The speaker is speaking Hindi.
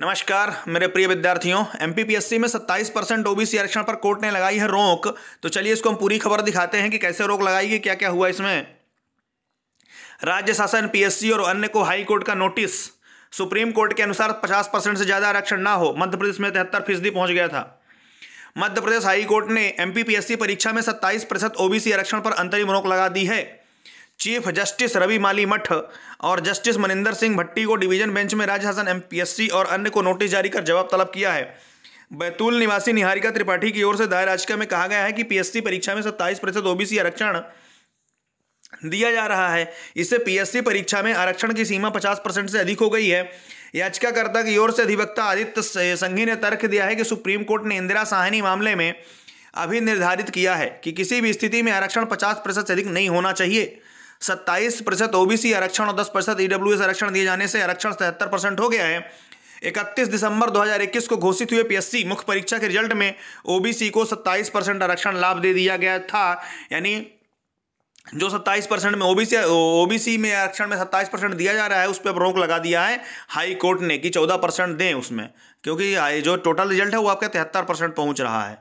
नमस्कार, मेरे प्रिय विद्यार्थियों एमपीपीएससी में 27 परसेंट ओबीसी आरक्षण पर कोर्ट ने लगाई है रोक। तो चलिए इसको हम पूरी खबर दिखाते हैं कि कैसे रोक लगाई गई क्या क्या हुआ इसमें। राज्य शासन पीएससी और अन्य को हाई कोर्ट का नोटिस। सुप्रीम कोर्ट के अनुसार 50 परसेंट से ज़्यादा आरक्षण ना हो, मध्य प्रदेश में तिहत्तर फ़ीसदी पहुँच गया था। मध्य प्रदेश हाई कोर्ट ने एमपीपीएससी परीक्षा में सत्ताईस प्रतिशत ओबीसी आरक्षण पर अंतरिम रोक लगा दी है। चीफ जस्टिस रवि माली मठ और जस्टिस मनिंदर सिंह भट्टी को डिवीज़न बेंच में राज्य शासन एमपीएससी और अन्य को नोटिस जारी कर जवाब तलब किया है। बैतूल निवासी निहारिका त्रिपाठी की ओर से दायर याचिका में कहा गया है कि पीएससी परीक्षा में सत्ताईस प्रतिशत ओबीसी आरक्षण दिया जा रहा है। इससे पीएससी परीक्षा में आरक्षण की सीमा 50 परसेंट से अधिक हो गई है। याचिकाकर्ता की ओर से अधिवक्ता आदित्य संघी ने तर्क दिया है कि सुप्रीम कोर्ट ने इंदिरा साहनी मामले में अभी निर्धारित किया है कि किसी भी स्थिति में आरक्षण 50 प्रतिशत से अधिक नहीं होना चाहिए। सत्ताईस प्रतिशत ओबीसी आरक्षण और दस प्रतिशत ईडब्ल्यूएस आरक्षण दिए जाने से आरक्षण सतहत्तर परसेंट हो गया है। इकतीस दिसंबर 2021 को घोषित हुए पीएससी मुख्य परीक्षा के रिज़ल्ट में ओबीसी को 27 परसेंट आरक्षण लाभ दे दिया गया था। यानी जो 27 परसेंट में ओबीसी ओबीसी में आरक्षण में 27 परसेंट दिया जा रहा है, उस पर रोक लगा दिया है हाई कोर्ट ने कि 14 परसेंट दें उसमें। क्योंकि जो टोटल रिज़ल्ट है, वो आपका तिहत्तर परसेंट पहुँच रहा है।